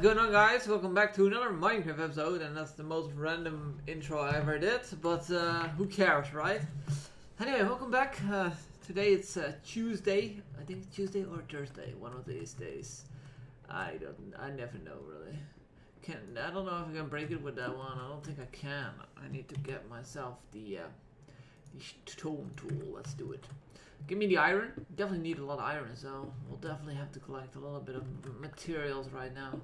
What's going on guys? Welcome back to another Minecraft episode and that's the most random intro I ever did, but uh, who cares, right? Anyway, welcome back. Uh, today it's uh, Tuesday, I think Tuesday or Thursday, one of these days. I don't, I never know really. Can I don't know if I can break it with that one. I don't think I can. I need to get myself the uh, the stone tool. Let's do it. Give me the iron. Definitely need a lot of iron, so we'll definitely have to collect a little bit of materials right now,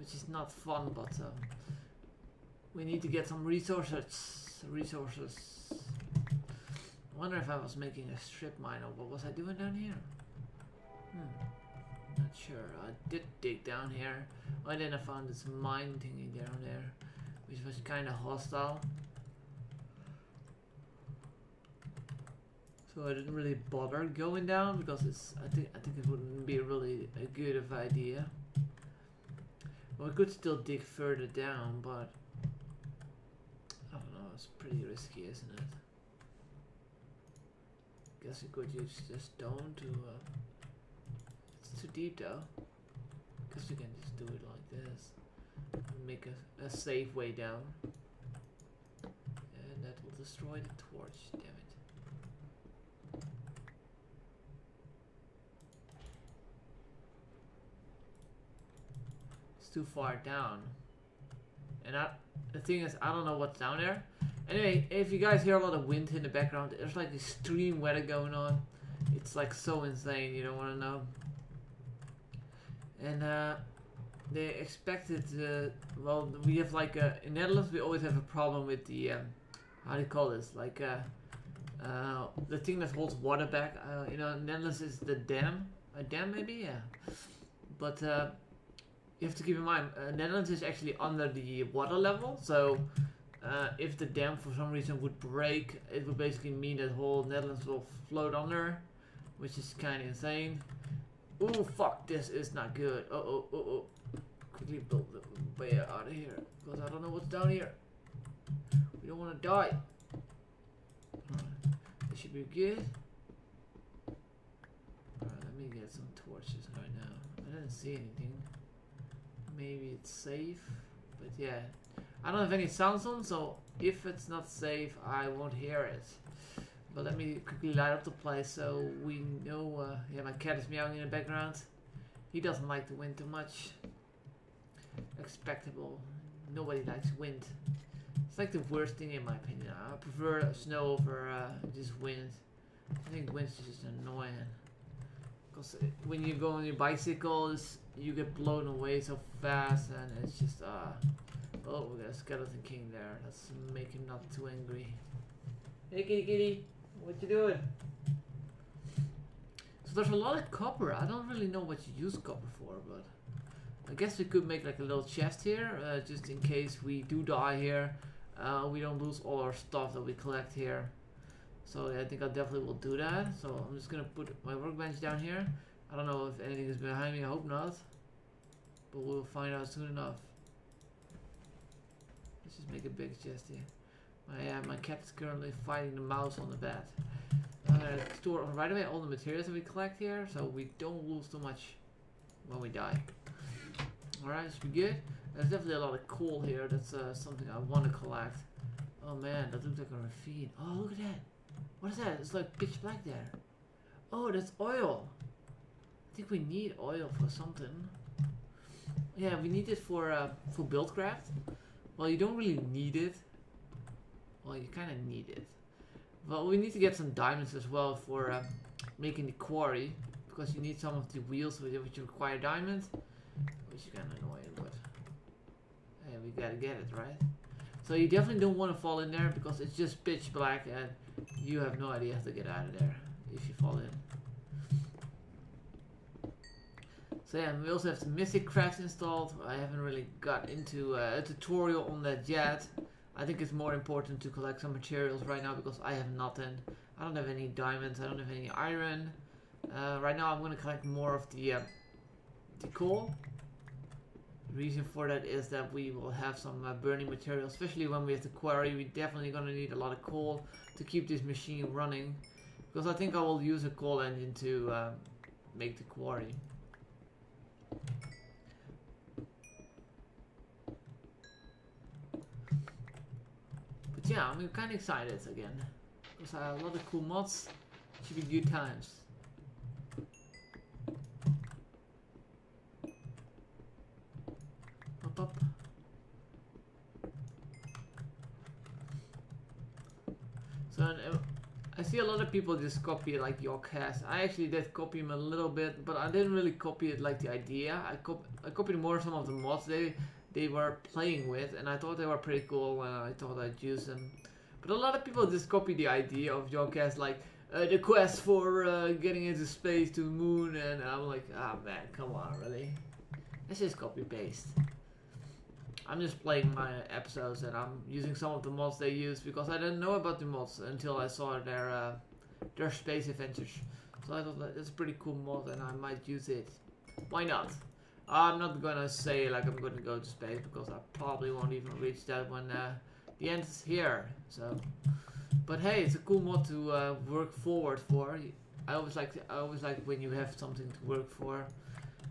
which is not fun, but um, we need to get some resources. Resources. I wonder if I was making a strip mine or what was I doing down here? Hmm. Not sure. I did dig down here. And then I found this mine thingy down there, which was kind of hostile. So I didn't really bother going down because it's I think I think it wouldn't be really a good of idea. Well, I could still dig further down, but I don't know. It's pretty risky, isn't it? Guess we could use the stone to. Uh, it's too deep though. Guess we can just do it like this. Make a, a safe way down. And that will destroy the torch. Damn it. Too far down. And I, the thing is, I don't know what's down there. Anyway, if you guys hear a lot of wind in the background, there's like extreme weather going on. It's like so insane, you don't want to know. And uh, they expected, uh, well, we have like, a, in Netherlands we always have a problem with the, um, how do you call this, like, uh, uh, the thing that holds water back. Uh, you know, Netherlands is the dam, a dam maybe, yeah. But uh, you have to keep in mind, uh, Netherlands is actually under the water level, so uh, if the dam for some reason would break, it would basically mean that whole Netherlands will float under, which is kind of insane. Ooh, fuck, this is not good. Uh oh, uh oh. Quickly build the way out of here, because I don't know what's down here. We don't want to die. This should be good. Alright, let me get some torches right now. I didn't see anything maybe it's safe. But yeah, I don't have any sounds on, so if it's not safe, I won't hear it. But let me quickly light up the place so we know. Uh, yeah, my cat is meowing in the background. He doesn't like the wind too much. Expectable. Nobody likes wind. It's like the worst thing in my opinion. I prefer snow over uh, just wind. I think wind's just annoying. Because when you go on your bicycles, you get blown away so fast and it's just uh oh we got a skeleton king there. Let's make him not too angry. Hey kitty kitty. What you doing? So there's a lot of copper. I don't really know what you use copper for but I guess we could make like a little chest here uh, just in case we do die here. Uh, we don't lose all our stuff that we collect here. So yeah, I think I definitely will do that. So I'm just gonna put my workbench down here. I don't know if anything is behind me, I hope not. But we'll find out soon enough. Let's just make a big chest here. My, uh, my cat is currently fighting the mouse on the bed. I'm gonna store right away all the materials that we collect here, so we don't lose too much when we die. Alright, should be good. There's definitely a lot of coal here, that's uh, something I want to collect. Oh man, that looks like a ravine. Oh, look at that. What is that? It's like pitch black there. Oh, that's oil. I think we need oil for something. Yeah, we need it for uh, for buildcraft. Well, you don't really need it. Well, you kind of need it. Well, we need to get some diamonds as well for uh, making the quarry. Because you need some of the wheels which require diamonds. Which is kind of annoying, but... Hey, we gotta get it, right? So you definitely don't want to fall in there because it's just pitch black and you have no idea how to get out of there if you fall in. So yeah, we also have the Mystcraft installed. I haven't really got into a tutorial on that yet. I think it's more important to collect some materials right now because I have nothing. I don't have any diamonds, I don't have any iron. Uh, right now I'm going to collect more of the, uh, the coal. The reason for that is that we will have some uh, burning material, especially when we have the quarry. We're definitely going to need a lot of coal to keep this machine running. Because I think I will use a coal engine to uh, make the quarry. But yeah, I'm kind of excited again. Because I have a lot of cool mods. Should be good times. Up, up. So, uh, I see a lot of people just copy like Yogscast. I actually did copy him a little bit, but I didn't really copy it like the idea. I, cop I copied more some of the mods they they were playing with, and I thought they were pretty cool, and I thought I'd use them. But a lot of people just copy the idea of Yogscast, like uh, the quest for uh, getting into space to the moon, and I'm like, ah oh, man, come on, really? Let's just copy paste. I'm just playing my episodes and I'm using some of the mods they use because I didn't know about the mods until I saw their uh, their space adventures. So I thought that it's a pretty cool mod and I might use it. Why not? I'm not gonna say like I'm gonna go to space because I probably won't even reach that when uh, the end is here. So, but hey, it's a cool mod to uh, work forward for. I always like to, I always like when you have something to work for,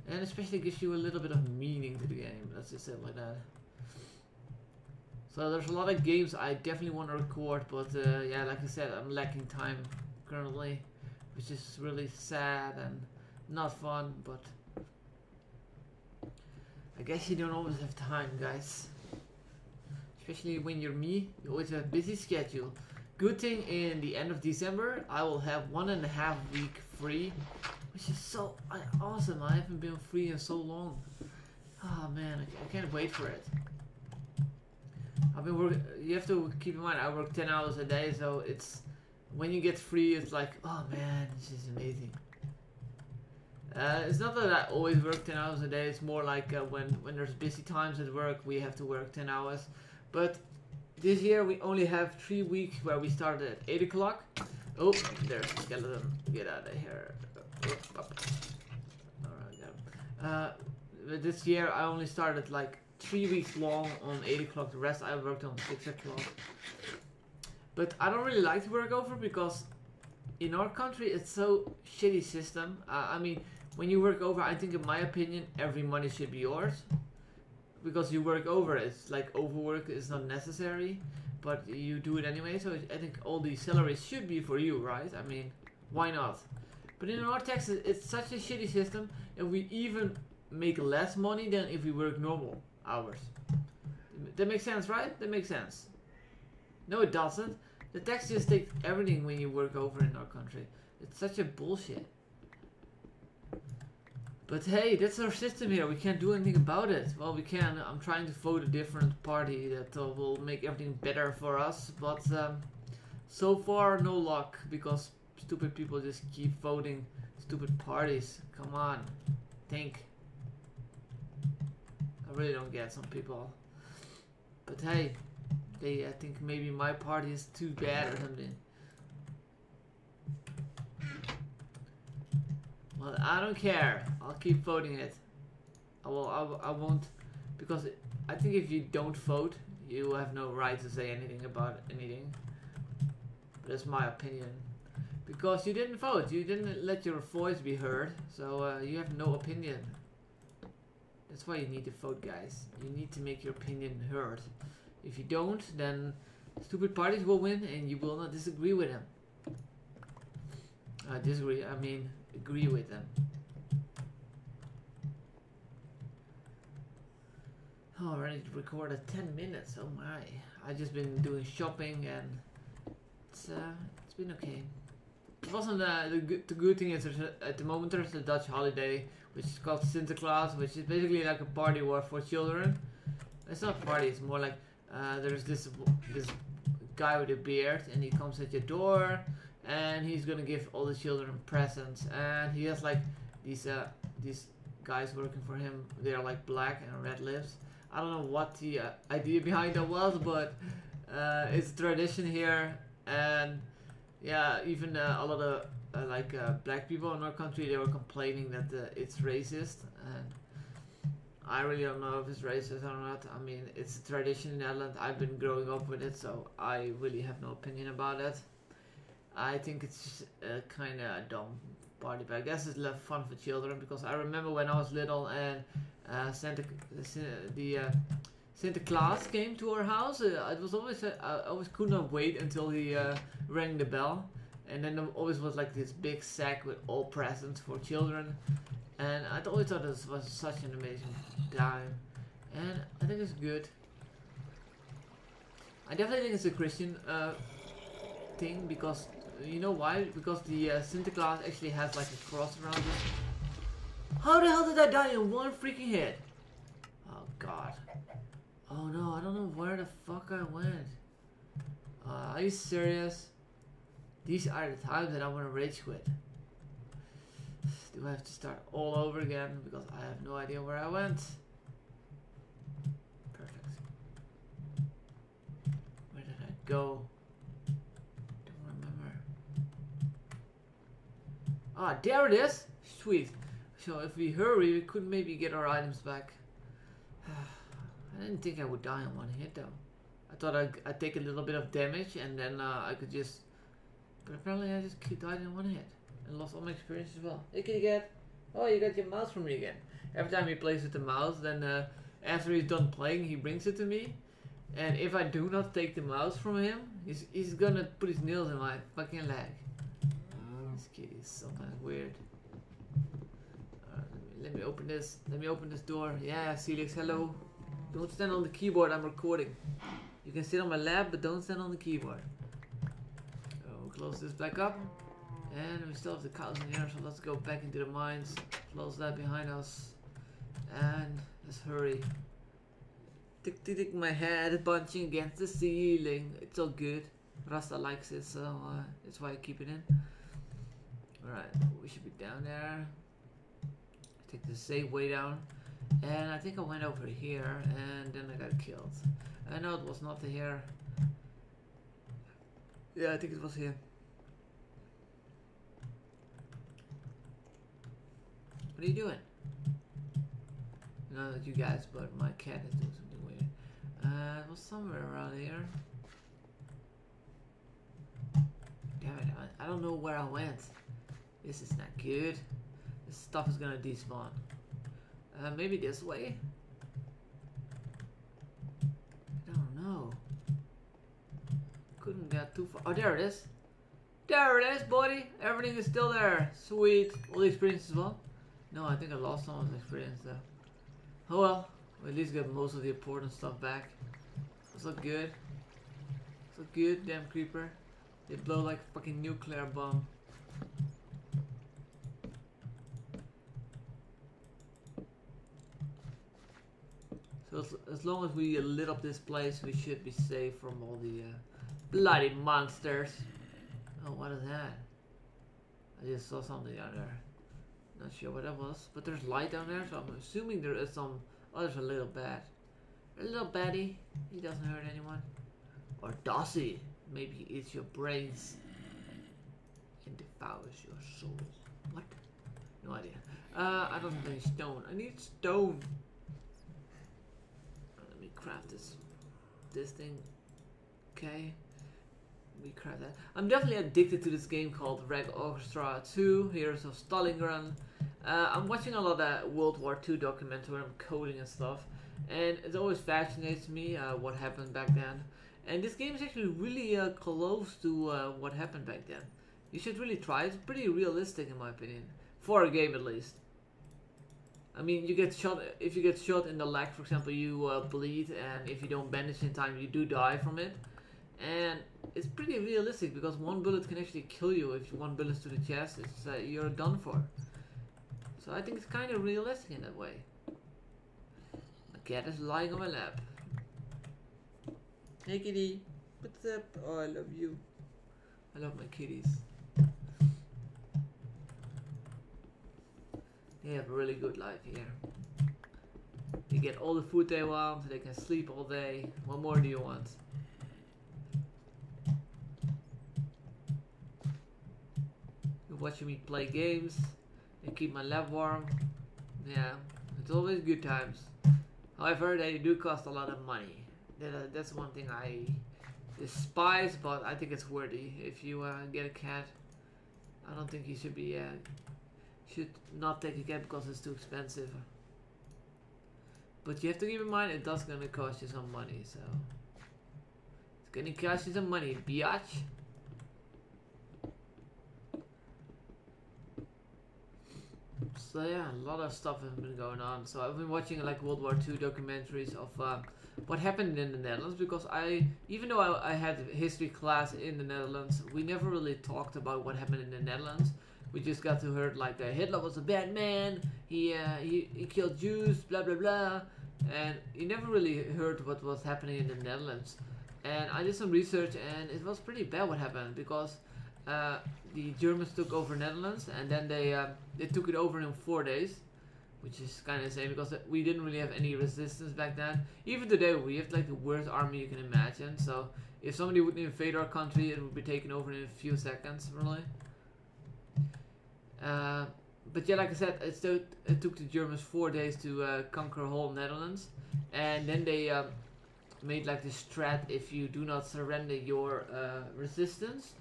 and especially gives you a little bit of meaning to the game. Let's just say like that. So there's a lot of games I definitely want to record, but uh, yeah, like I said, I'm lacking time currently, which is really sad and not fun, but I guess you don't always have time, guys. Especially when you're me, you always have a busy schedule. Good thing in the end of December, I will have one and a half week free, which is so awesome. I haven't been free in so long. Oh man, I, I can't wait for it. I've been working. You have to keep in mind I work ten hours a day, so it's when you get free, it's like, oh man, this is amazing. Uh, it's not that I always work ten hours a day. It's more like uh, when when there's busy times at work, we have to work ten hours. But this year we only have three weeks where we start at eight o'clock. Oh, there's a skeleton. Get out of here. Alright. Uh, this year I only started like three weeks long on 8 o'clock. The rest I worked on 6 o'clock. But I don't really like to work over because in our country it's so shitty system. Uh, I mean, when you work over, I think in my opinion, every money should be yours. Because you work over, it's like overwork is not necessary, but you do it anyway. So I think all these salaries should be for you, right? I mean, why not? But in our taxes, it's such a shitty system, and we even make less money than if we work normal hours. That makes sense, right? That makes sense. No, it doesn't. The tax just takes everything when you work over in our country. It's such a bullshit. But hey, that's our system here. We can't do anything about it. Well, we can. I'm trying to vote a different party that uh, will make everything better for us. But um, so far, no luck. Because stupid people just keep voting stupid parties. Come on. Think. I really don't get some people. But hey, they I think maybe my party is too bad or something. Well, I don't care. I'll keep voting it. I will. I, I won't because I think if you don't vote, you have no right to say anything about anything. But that's my opinion. Because you didn't vote, you didn't let your voice be heard, so uh, you have no opinion. That's why you need to vote, guys. You need to make your opinion heard. If you don't, then stupid parties will win and you will not disagree with them. Uh, disagree, I mean agree with them. Oh, already recorded 10 minutes, oh my. i just been doing shopping and it's, uh, it's been okay. It wasn't uh, the, good, the good thing is at the moment there's a Dutch holiday which is called Sinterklaas, which is basically like a party war for children. It's not a party, it's more like uh, there's this this guy with a beard and he comes at your door and he's gonna give all the children presents and he has like these uh, these guys working for him. They are like black and red lips. I don't know what the uh, idea behind that was, but uh, it's tradition here and yeah, even uh, a lot of uh, like uh, black people in our country, they were complaining that uh, it's racist, and I really don't know if it's racist or not. I mean, it's a tradition in Netherlands. I've been growing up with it, so I really have no opinion about it. I think it's kind of a dumb party, but I guess it's left fun for children because I remember when I was little and uh, Santa the uh, Santa Claus came to our house, uh, it was always I always could not wait until he rang the bell, and then there always was like this big sack with all presents for children, and I always thought this was such an amazing time, and I think it's good. I definitely think it's a Christian uh, thing because you know why? Because the uh, Santa Claus actually has like a cross around it. How the hell did I die in one freaking hit? Oh god. Oh no, I don't know where the fuck I went. Uh, are you serious? These are the times that I want to rage quit. Do I have to start all over again? Because I have no idea where I went. Perfect. Where did I go? Don't remember. Ah, there it is! Sweet. So if we hurry, we could maybe get our items back. I didn't think I would die in one hit though. I thought I'd, I'd take a little bit of damage and then uh, I could just... But apparently I just died in one hit. And lost all my experience as well. Hey kitty cat! Oh, you got your mouse from me again. Every time he plays with the mouse, then uh, after he's done playing, he brings it to me. And if I do not take the mouse from him, he's, he's gonna put his nails in my fucking leg. Mm. This kid is sometimes weird. Uh, let me open this. Let me open this door. Yeah, Celix, hello. Don't stand on the keyboard, I'm recording. You can sit on my lap, but don't stand on the keyboard. Close this back up. And we still have the cows in here, so let's go back into the mines. Close that behind us. And let's hurry. Tick tick tick my head punching against the ceiling. It's all good. Rasta likes it, so uh, that's why I keep it in. Alright, we should be down there. Take the safe way down. And I think I went over here and then I got killed. I know it was not here. Yeah, I think it was here. What are you doing? Not you guys, but my cat is doing something weird. Uh, it was somewhere around here. Damn it, I, I don't know where I went. This is not good. This stuff is gonna despawn. Uh, maybe this way? I don't know. Couldn't get too far. Oh, there it is. There it is, buddy. Everything is still there. Sweet. All the experience as well. No, I think I lost some of the experience there. Oh well. we at least get most of the important stuff back. It's all good. It's all good, damn creeper. They blow like a fucking nuclear bomb. So as, as, long as we lit up this place, we should be safe from all the uh, bloody monsters. Oh, what is that? I just saw something out there. Not sure what that was, but there's light down there, so I'm assuming there is some. Oh, there's a little bat. A little batty. He doesn't hurt anyone. Or does he? Maybe he eats your brains and devours your soul. What? No idea. Uh, I don't any stone. I need stone Let me craft this this thing. Okay. We craft that. I'm definitely addicted to this game called Red Orchestra 2, Heroes of Stalingrad. Uh, I'm watching a lot of World War II documentary where I'm coding and stuff. And it always fascinates me uh, what happened back then. And this game is actually really uh, close to uh, what happened back then. You should really try it. It's pretty realistic in my opinion. For a game at least. I mean, you get shot, if you get shot in the leg, for example, you uh, bleed, and if you don't bandage in time, you do die from it. And it's pretty realistic, because one bullet can actually kill you. If one bullet to the chest, it's, uh, you're done for. So I think it's kind of realistic in that way. My cat is lying on my lap. Hey kitty, what's up? Oh, I love you. I love my kitties. They have a really good life here. They get all the food they want, they can sleep all day. What more do you want? Watching me play games and keep my lab warm. Yeah, it's always good times. However, they do cost a lot of money. That, that's one thing I despise, but I think it's worthy. If you uh, get a cat, I don't think you should be uh, should not take a cat because it's too expensive. But you have to keep in mind it does gonna cost you some money, so it's gonna cost you some money, biatch. So yeah, a lot of stuff has been going on. So I've been watching like World War II documentaries of uh, what happened in the Netherlands because I, even though I, I had history class in the Netherlands, we never really talked about what happened in the Netherlands. We just got to hear like uh, Hitler was a bad man. He, uh, he he killed Jews, blah blah blah, and you never really heard what was happening in the Netherlands. And I did some research, and it was pretty bad what happened because uh, the Germans took over Netherlands, and then they uh, they took it over in four days, which is kind of insane because we didn't really have any resistance back then. Even today, we have like the worst army you can imagine. So if somebody would invade our country, it would be taken over in a few seconds, really. Uh, but yeah, like I said, it, still, it took the Germans four days to uh, conquer whole Netherlands, and then they um, made like this strat: if you do not surrender your uh, resistance,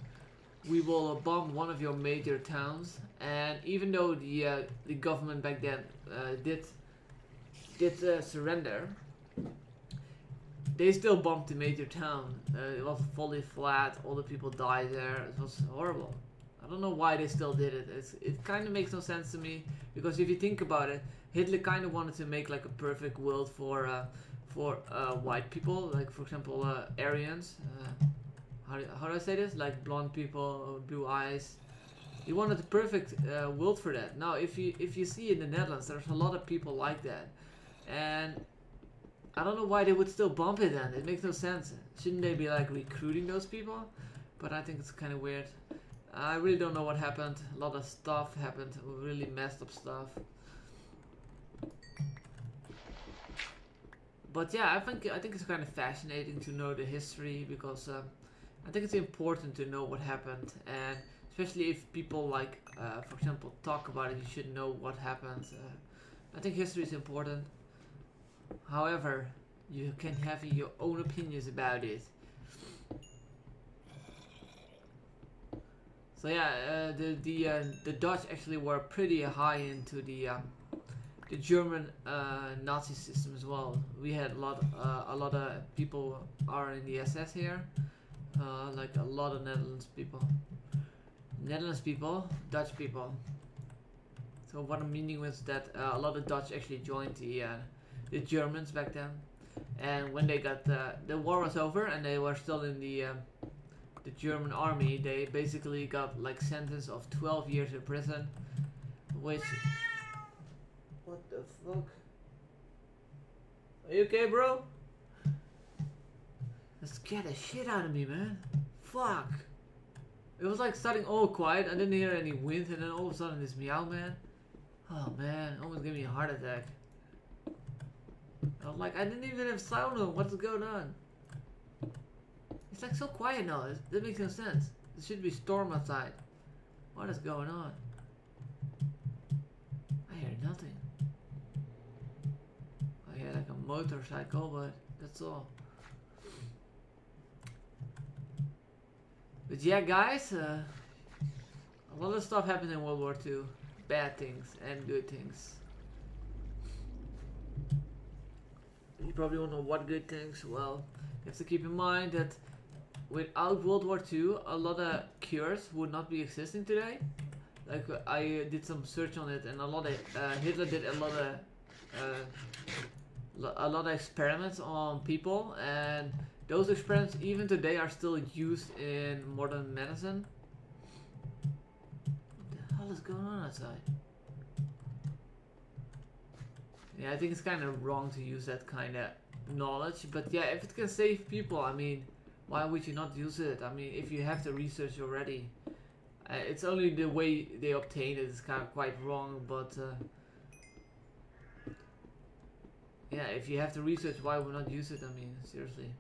we will bomb one of your major towns. And even though the uh, the government back then uh, did did uh, surrender, they still bombed the major town. Uh, it was fully flat. All the people died there. It was horrible. I don't know why they still did it. It's, it kind of makes no sense to me because if you think about it, Hitler kind of wanted to make like a perfect world for uh, for uh, white people, like for example Aryans. How, how do I say this? Like blonde people, blue eyes. You wanted the perfect uh, world for that. Now, if you if you see in the Netherlands, there's a lot of people like that, and I don't know why they would still bump it. Then it makes no sense. Shouldn't they be like recruiting those people? But I think it's kind of weird. I really don't know what happened. A lot of stuff happened. Really messed up stuff. But yeah, I think I think it's kind of fascinating to know the history because uh, I think it's important to know what happened, and especially if people like, uh, for example, talk about it, you should know what happened. Uh, I think history is important. However, you can have your own opinions about it. So yeah, uh, the the uh, the Dutch actually were pretty high into the um, the German uh, Nazi system as well. We had a lot uh, a lot of people are in the SS here, uh, like a lot of Netherlands people, Netherlands people, Dutch people. So what I'm meaning was that uh, a lot of Dutch actually joined the uh, the Germans back then, and when they got the war was over and they were still in the the German army, they basically got like sentence of 12 years in prison, which... What the fuck? Are you okay, bro? Scared the shit out of me, man. Fuck. It was like starting all quiet, I didn't hear any wind, and then all of a sudden this meow, man. Oh man, almost gave me a heart attack. I was like, I didn't even have sound on, what's going on? It's like so quiet now. That makes no sense. It should be storm outside. What is going on? I hear nothing. I hear like a motorcycle, but that's all. But yeah, guys, uh, a lot of stuff happened in World War II. Bad things and good things. You probably don't know what good things. Well, you have to keep in mind that without World War II, a lot of cures would not be existing today. Like I did some search on it, and a lot of uh, Hitler did a lot of uh, a lot of experiments on people, and those experiments even today are still used in modern medicine. What the hell is going on outside? Yeah, I think it's kind of wrong to use that kind of knowledge, but yeah, if it can save people, I mean why would you not use it? I mean, if you have the research already, uh, it's only the way they obtain it is kind of quite wrong. But uh, yeah, if you have the research, why would not use it? I mean, seriously.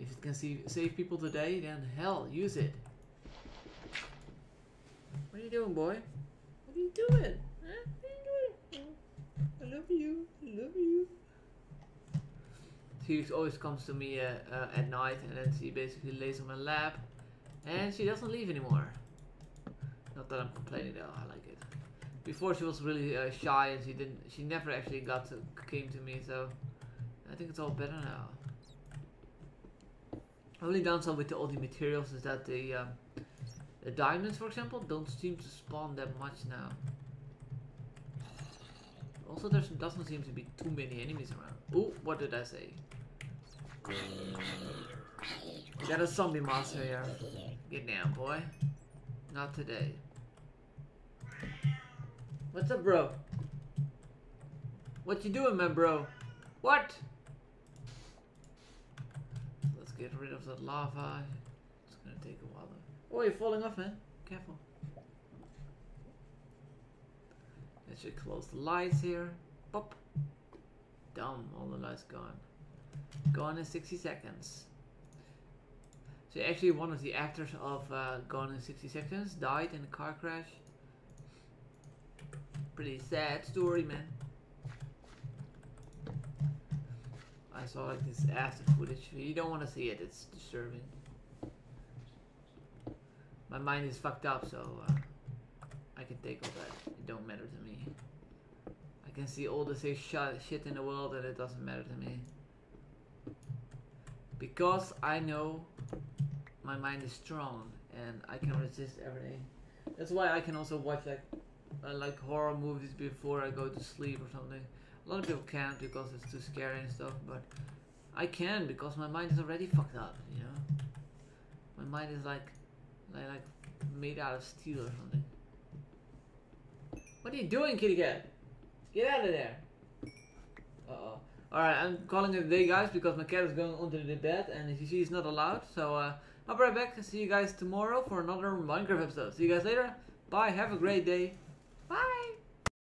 If it can see, save people today, then hell, use it. What are you doing, boy? What are you doing? Huh? What are you doing? I love you. I love you she always comes to me uh, uh, at night and then she basically lays on my lap and she doesn't leave anymore. Not that I'm complaining though, I like it. Before she was really uh, shy and she didn't, she never actually got to came to me. So I think it's all better now. Only downside with the, all the materials is that the um, the diamonds, for example, don't seem to spawn that much now. Also, there doesn't seem to be too many enemies around. Oh, what did I say? Got a zombie monster here. Get down, boy. Not today. What's up, bro? What you doing, man, bro? What? Get rid of that lava. It's gonna take a while. Though. Oh, you're falling off, man. Careful. Let's just close the lights here. Pop. Dumb, all the lights gone. Gone in 60 seconds. So actually one of the actors of uh, Gone in 60 Seconds died in a car crash. Pretty sad story, man. I saw like this after footage. You don't want to see it, it's disturbing. My mind is fucked up, so uh, I can take all that. It don't matter to me. I can see all the same shit in the world and it doesn't matter to me. Because I know my mind is strong and I can resist everything. That's why I can also watch like uh, like horror movies before I go to sleep or something. A lot of people can't because it's too scary and stuff, but I can because my mind is already fucked up, you know. My mind is like like, like made out of steel or something. What are you doing, kitty cat? Get out of there. Uh oh. Alright, I'm calling it a day, guys, because my cat is going under the bed and she's not allowed. So, uh, I'll be right back and see you guys tomorrow for another Minecraft episode. See you guys later. Bye. Have a great day. Bye.